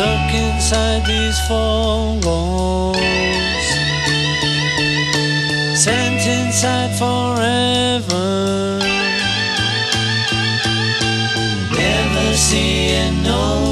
stuck inside these four walls. Sent inside forever. Never seeing no